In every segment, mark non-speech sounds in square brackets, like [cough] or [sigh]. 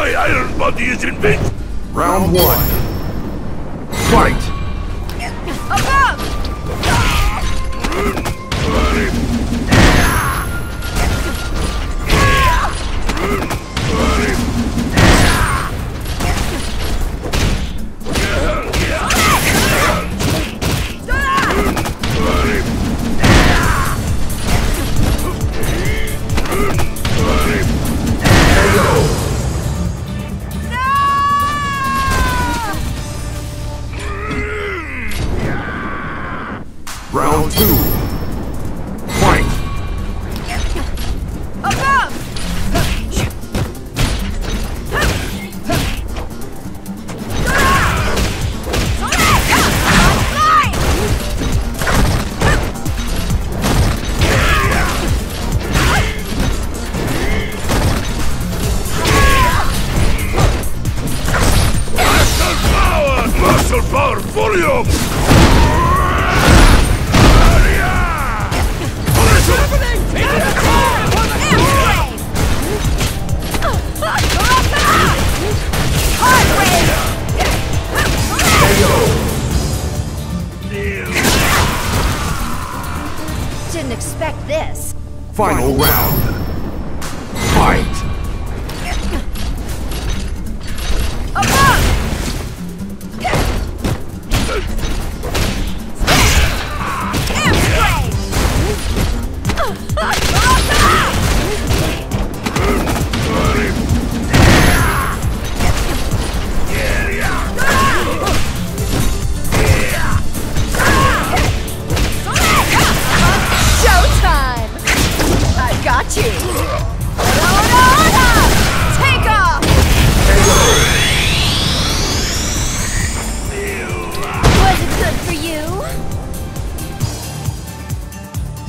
My iron body is invincible! Round one. Fight! Round two. Fight! Muscle power! Muscle power, volume! Didn't expect this. Final round. Fight!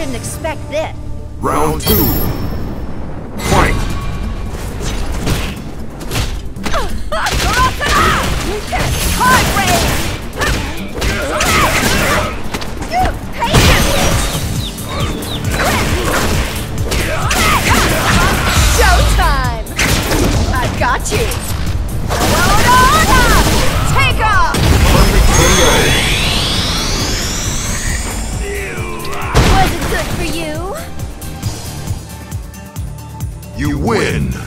Didn't expect this. Round two. Fight! [laughs] Hard You win!